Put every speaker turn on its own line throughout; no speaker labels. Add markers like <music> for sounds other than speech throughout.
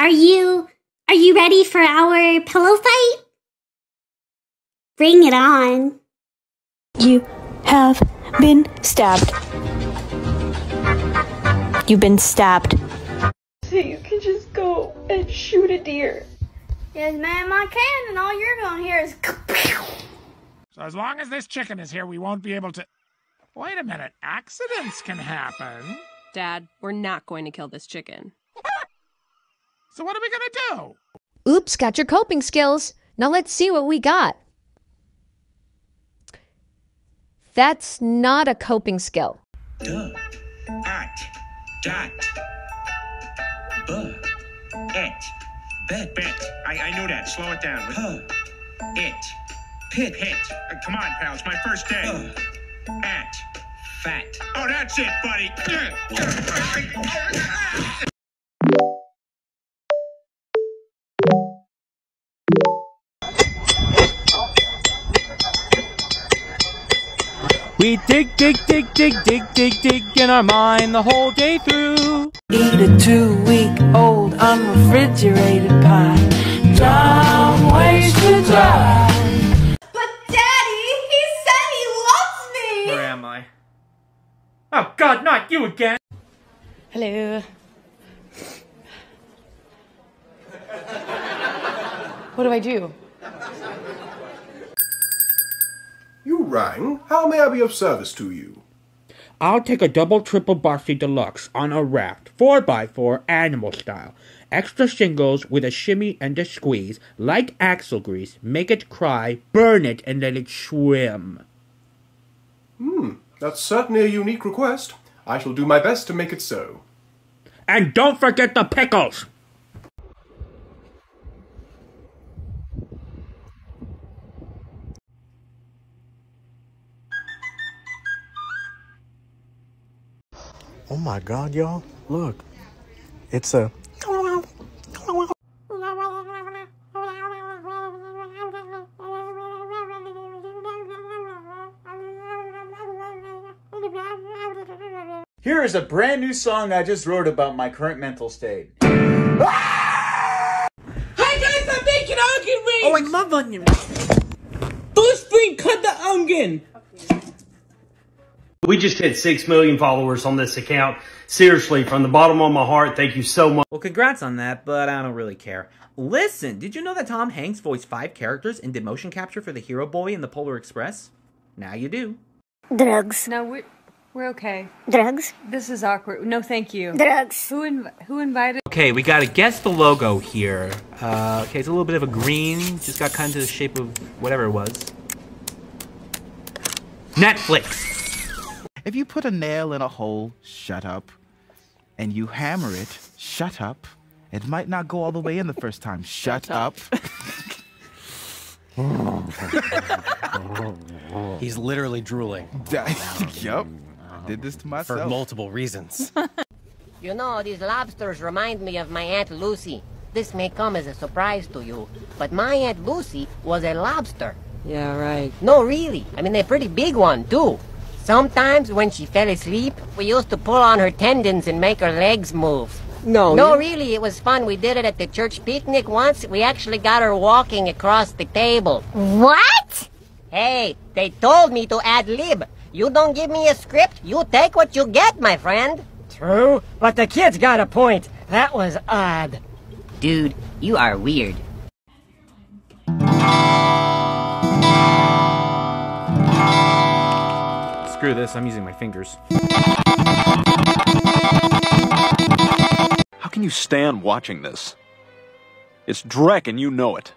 Are you are you ready for our pillow fight? Bring it on.
You have been stabbed. You've been stabbed.
So you can just go and shoot a deer.
Yes, ma'am, I can, and all you're gonna hear is.
So as long as this chicken is here, we won't be able to. Wait a minute. Accidents can happen.
Dad, we're not going to kill this chicken.
So what are we gonna do?
Oops, got your coping skills. Now let's see what we got. That's not a coping skill.
Duh. At. Dat. Buh. Et. Bet. Bet. I, I knew that. Slow it down. Huh. It. Pit. Pit. Uh, come on, pal. It's my first day. Huh. At. Fat. Oh, that's it, buddy.
Dig, dig, dig, dig, dig, dig, dig in our mind the whole day through.
Eat a two-week-old unrefrigerated pie. Long ways to drive.
But Daddy, he said he loves me!
Where am I? Oh God, not you again!
Hello. What do I do?
You rang. How may I be of service to you?
I'll take a double triple Bossy Deluxe on a raft, 4x4 animal style. Extra shingles with a shimmy and a squeeze, like axle grease, make it cry, burn it, and let it swim.
Hmm, that's certainly a unique request. I shall do my best to make it so.
And don't forget the pickles!
Oh my god, y'all. Look. It's a.
Here is a brand new song I just wrote about my current mental state.
Hi guys, I'm making onion rings!
Oh, I love onion
First spring, cut the onion!
We just hit 6 million followers on this account. Seriously, from the bottom of my heart, thank you so much.
Well, congrats on that, but I don't really care. Listen, did you know that Tom Hanks voiced five characters and did motion capture for the Hero Boy in the Polar Express? Now you do.
Drugs.
No, we're, we're okay.
Drugs.
This is awkward. No, thank you.
Drugs.
Who, inv- who invited?
Okay, we gotta guess the logo here. Uh, okay, it's a little bit of a green, just got kind of the shape of whatever it was. Netflix!
If you put a nail in a hole, shut up. And you hammer it, shut up. It might not go all the way in the first time. Shut, up. <laughs>
He's literally drooling. <laughs>
yup. Did this to myself.
For multiple reasons. <laughs>
You know, these lobsters remind me of my Aunt Lucy. This may come as a surprise to you, but my Aunt Lucy was a lobster.
Yeah, right.
No, really. I mean, a pretty big one, too. Sometimes when she fell asleep, we used to pull on her tendons and make her legs move.
No.
No,
you-
really, it was fun. We did it at the church picnic once. We actually got her walking across the table.
What?
Hey, they told me to ad lib. You don't give me a script, you take what you get, my friend. True, but the kid's got a point. That was odd. Dude, you are weird.
Screw this, I'm using my fingers.
How can you stand watching this? It's Drek and you know it.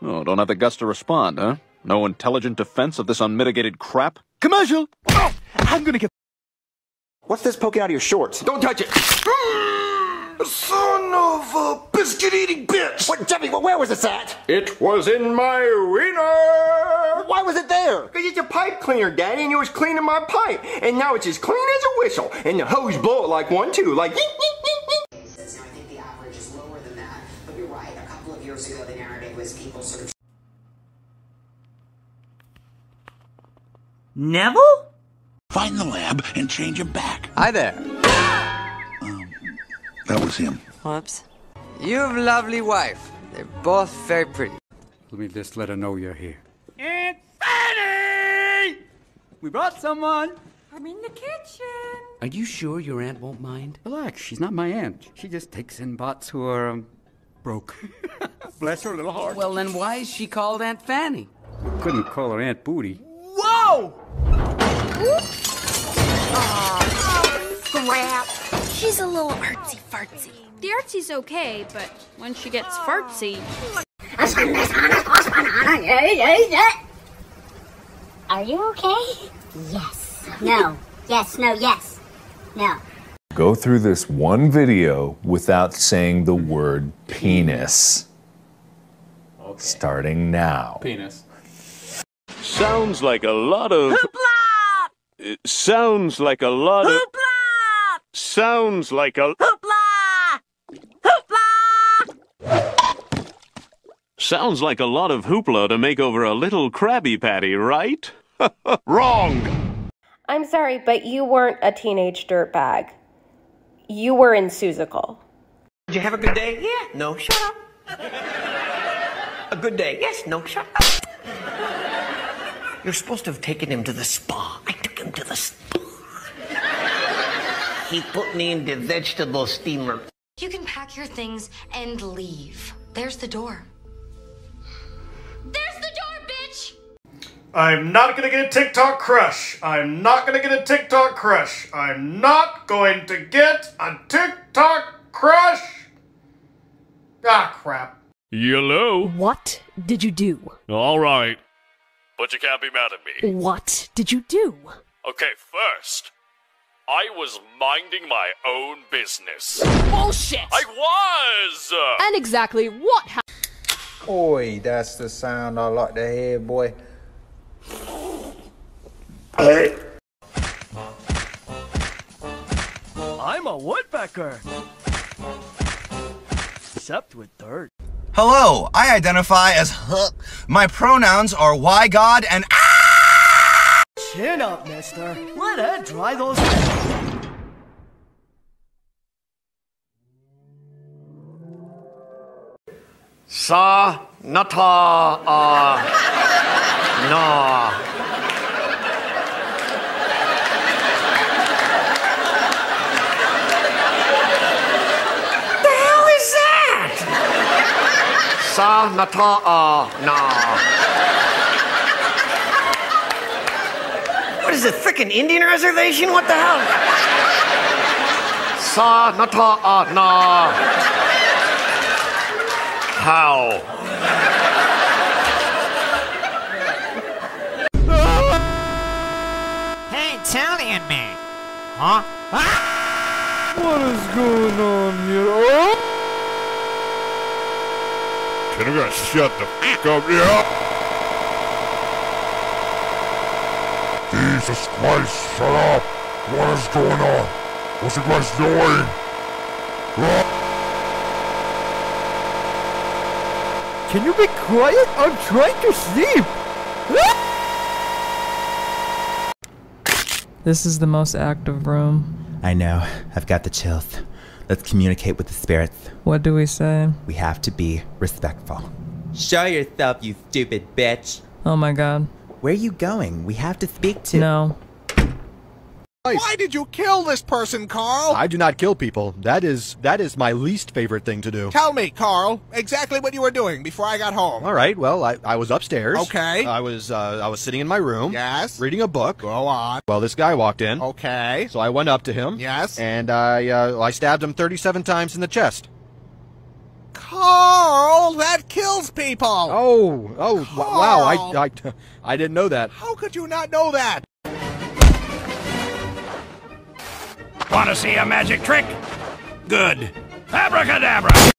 Oh, don't have the guts to respond, huh? No intelligent defense of this unmitigated crap? Commercial!
Oh, I'm gonna get.
What's this poking out of your shorts?
Don't touch it. Son of a biscuit eating bitch!
What, Jeffy, where was this at?
It was in my wiener!
Why was it there?
Because it's a pipe cleaner, Daddy, and it was cleaning my pipe. And now it's as clean as a whistle. And the hose blow it like one, too. Like, yink, yink, yink, yink.
I think the average is lower than that. But you're right, a couple of years ago, the narrative was people sort of.
Neville?
Find the lab and change him back.
Hi there.
That was him.
Whoops.
You have a lovely wife. They're both very pretty.
Let me just let her know you're here.
Aunt Fanny! We brought someone.
I'm in the kitchen.
Are you sure your aunt won't mind? Relax, she's not my aunt. She just takes in bots who are, um, broke. <laughs> Bless her little heart.
Well, then why is she called Aunt Fanny?
We couldn't call her Aunt Booty.
Whoa!
Oh Crap. She's a little artsy fartsy. The artsy's okay, but when she gets fartsy.
Are you okay? Yes. No. Yes. No. Yes. No.
Go through this one video without saying the word penis. Starting now.
Penis.
Sounds like a lot of. It sounds like a lot of. Sounds like a. Hoopla! Hoopla! Sounds like a lot of hoopla to make over a little Krabby Patty, right? <laughs> Wrong!
I'm sorry, but you weren't a teenage dirtbag. You were in Seussical.
Did you have a good day? Yeah. No. Shut up. a good day? Yes. No. Shut up. You're supposed to have taken him to the spa. I took him to the spa. He put me in the vegetable steamer.
You can pack your things and leave. There's the door. There's the door, bitch!
I'm not gonna get a TikTok crush. I'm not gonna get a TikTok crush. I'm not going to get a TikTok crush. Ah, crap.
Hello?
What did you do?
All right. But you can't be mad at me.
What did you do?
Okay, first, I was minding my own business.
Bullshit!
I was!
And exactly what happened?
Oi, that's the sound I like to hear, boy. Hey!
I'm a woodpecker. Except with dirt.
Hello, I identify as huh. My pronouns are why God and
Chin up, mister. Let Ed dry those.
Sa nata uh na. The hell is that? Sa nata uh na. What is it, frickin' Indian reservation? What the hell? Sa nata uh na. How?
Hey, Italian man. Huh?
What is going on here? Oh!
Can you guys shut the f up? Yeah!
Jesus Christ, shut up! What is going on? What's you guys doing?
Can you be quiet? I'm trying to sleep!
This is the most active room.
I know. I've got the chills. Let's communicate with the spirits.
What do we say?
We have to be respectful. Show yourself, you stupid bitch.
Oh my god.
Where are you going? We have to speak to.
No.
Why did you kill this person, Carl?
I do not kill people. That is that is my least favorite thing to do.
Tell me, Carl, exactly what you were doing before I got home.
All right. Well, I, I was upstairs.
Okay.
I was uh, I was sitting in my room.
Yes.
Reading a book.
Go on.
Well, this guy walked in.
Okay.
So I went up to him.
Yes.
And I uh, I stabbed him 37 times in the chest.
Carl, that kills people.
Oh, oh, w- wow! I, I, I didn't know that.
How could you not know that?
Want to see a magic trick? Good. Abracadabra!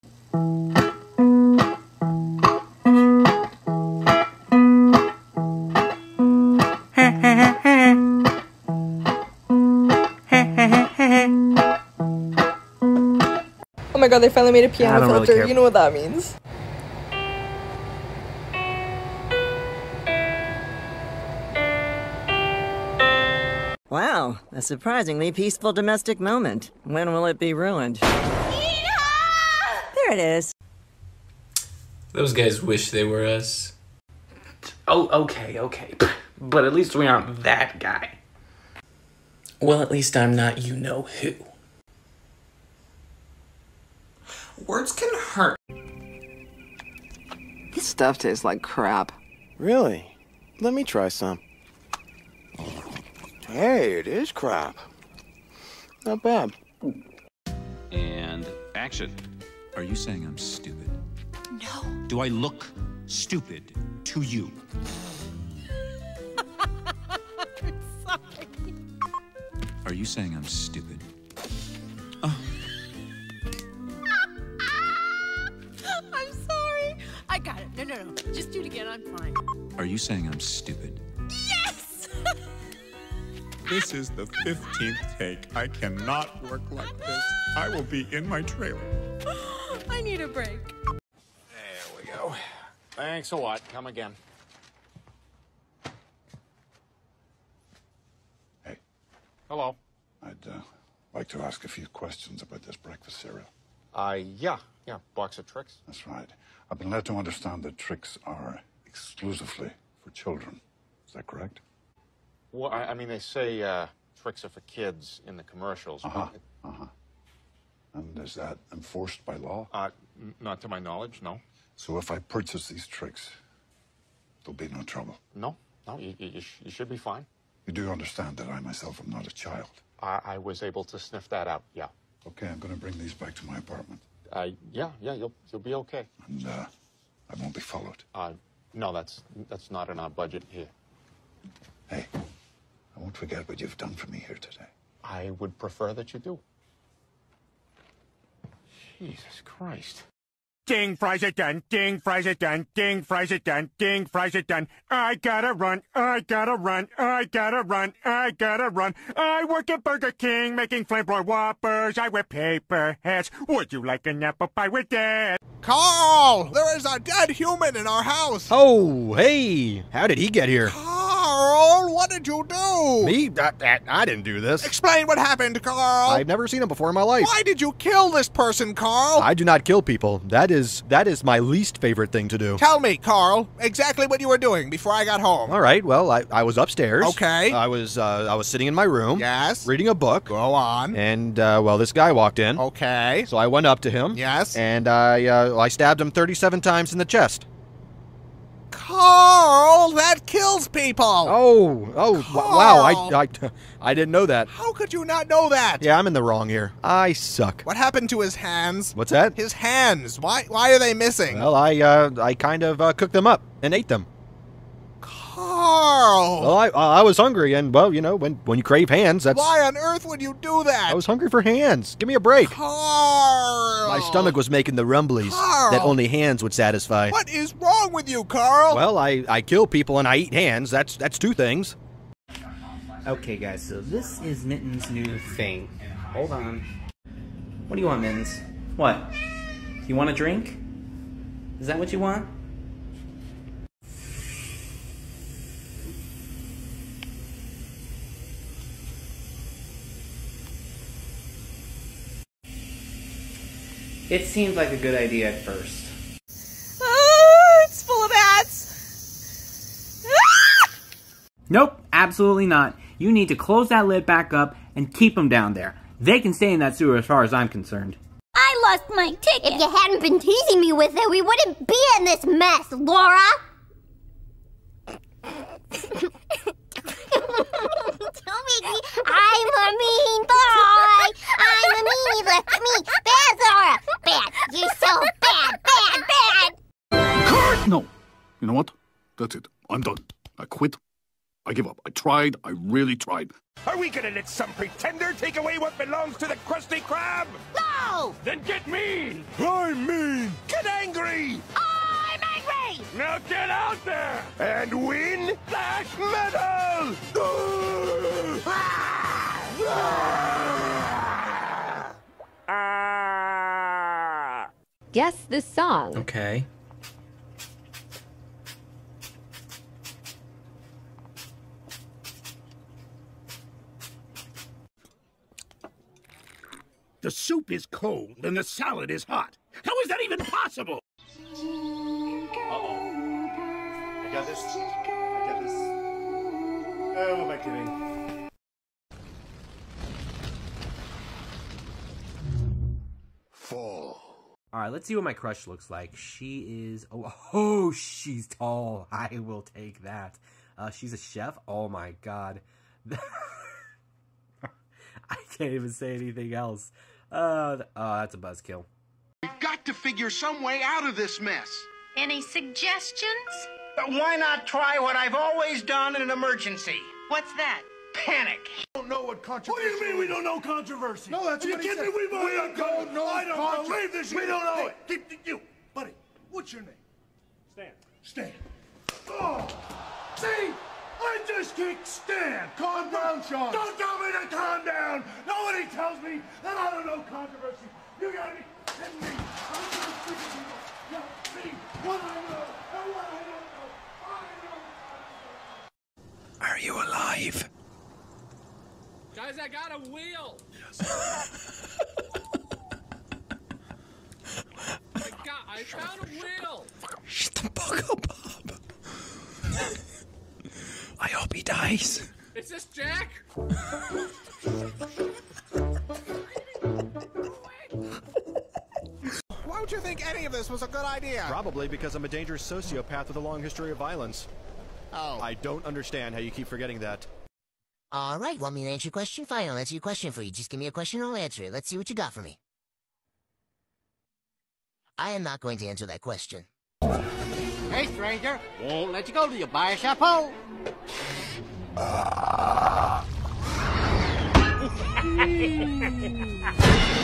God, they finally made a piano
don't really
filter. you know what that means.
Wow, a surprisingly peaceful domestic moment. When will it be ruined? There
it is.
Those guys wish they were us.
Oh, okay, okay. But at least we aren't that guy.
Well, at least I'm not you know who.
Words can hurt.
This stuff tastes like crap.
Really? Let me try some. Hey, it is crap. Not bad.
And action. Are you saying I'm stupid? No. Do I look stupid to you? <laughs> Are you saying I'm stupid?
Just do it again. I'm fine.
Are you saying I'm stupid?
Yes! <laughs>
This is the 15th take. I cannot work like this. I will be in my trailer. <gasps>
I need a break.
There we go. Thanks a lot. Come again.
Hey.
Hello.
I'd uh, like to ask a few questions about this breakfast cereal.
Uh, yeah, yeah. Box of tricks.
That's right. I've been led to understand that tricks are exclusively for children. Is that correct?
Well, I, I mean, they say uh, tricks are for kids in the commercials.
Uh-huh. Uh-huh. And is that enforced by law?
Uh, not to my knowledge, no.
So if I purchase these tricks, there'll be no trouble.
No, no, you, you, you sh- you should be fine.
You do understand that I myself am not a child.
I, I was able to sniff that out, yeah.
Okay, I'm going to bring these back to my apartment.
Uh, yeah, yeah, you'll, you'll be okay.
And uh, I won't be followed.
Uh, no, that's, that's not in our budget here.
Hey, I won't forget what you've done for me here today.
I would prefer that you do. Jesus Christ.
Ding, fries it done. Ding, fries it done. Ding, fries it done. Ding, fries it done. I gotta run. I gotta run. I gotta run. I gotta run. I work at Burger King making flamboyant whoppers. I wear paper hats. Would you like an apple pie with that?
Carl! There is a dead human in our house!
Oh, hey! How did he get here?
Carl, did you do?
Me? I, I, I didn't do this.
Explain what happened, Carl!
I've never seen him before in my life.
Why did you kill this person, Carl?
I do not kill people. That is that is my least favorite thing to do.
Tell me, Carl, exactly what you were doing before I got home.
All right. Well, I, I was upstairs.
Okay.
I was uh, I was sitting in my room.
Yes.
Reading a book.
Go on.
And uh, well, this guy walked in.
Okay.
So I went up to him.
Yes.
And I uh, I stabbed him 37 times in the chest.
Carl, that kills people!
Oh, oh, w- wow! I, I, <laughs> I didn't know that.
How could you not know that?
Yeah, I'm in the wrong here. I suck.
What happened to his hands?
What's that?
His hands. Why? Why are they missing?
Well, I uh, I kind of uh, cooked them up and ate them.
Carl.
Well, I I was hungry, and well, you know, when when you crave hands, that's.
Why on earth would you do that?
I was hungry for hands. Give me a break.
Carl.
My stomach was making the rumblies
Carl.
that only hands would satisfy.
What is wrong with you, Carl?
Well, I I kill people and I eat hands. That's that's two things.
Okay, guys, so this is Mitten's new thing. Hold on. What do you want, Mittens? What? You want a drink? Is that what you want? It seemed like a good idea at first.
Oh, it's full of bats.
Nope, absolutely not. You need to close that lid back up and keep them down there. They can stay in that sewer as far as I'm concerned.
I lost my ticket. If you hadn't been teasing me with it, we wouldn't be in this mess, Laura. Don't make me. I'm a mean boy. I'm a meanie. Look at me. Bad, Laura. Bad. You're so bad, bad, bad.
No. You know what? That's it. I'm done. I quit. I give up. I tried. I really tried.
Are we gonna let some pretender take away what belongs to the Krusty Krab?
No!
Then get mean!
I'm mean!
Get angry!
I'm angry!
Now get out there and win Black Medal!
Guess this song.
Okay.
The soup is cold and the salad is hot. How is that even possible?
Uh-oh. I got this. I got this. Oh, what am I kidding?
Fall. All right, let's see what my crush looks like. She is oh <laughs> oh she's tall. I will take that. Uh, she's a chef. Oh my god. <laughs> <laughs> I can't even say anything else. Uh, oh, that's a buzzkill.
We've got to figure some way out of this mess.
Any suggestions?
Why not try what I've always done in an emergency?
What's that?
Panic.
don't know what controversy What do you mean we don't know controversy?
No, that's
Are you
what he
kidding me? We've
We
already
don't know
I don't
contro-
believe this.
We don't know
Hey,
it.
Keep, you, buddy, what's your name? Stan. Stan. Oh, see? I just kicked Stan.
Calm down, Sean.
Don't tell me to calm down. Nobody tells me that I don't know controversy. You gotta be kidding me. I'm just freaking people. Tell me what I know and what I don't know. I know.
Are you alive?
Guys, I got a wheel. Yes. <laughs> I got. I found a wheel.
Shut the fuck up, Bob. <laughs> I hope he dies.
Is this Jack?
Why would you think any of this was a good idea?
Probably because I'm a dangerous sociopath with a long history of violence.
Oh.
I don't understand how you keep forgetting that.
All right, want me to answer your question? Fine, I'll answer your question for you. Just give me a question and I'll answer it. Let's see what you got for me. I am not going to answer that question.
Hey, stranger. Won't let you go till you buy a chapeau. Ah. <laughs>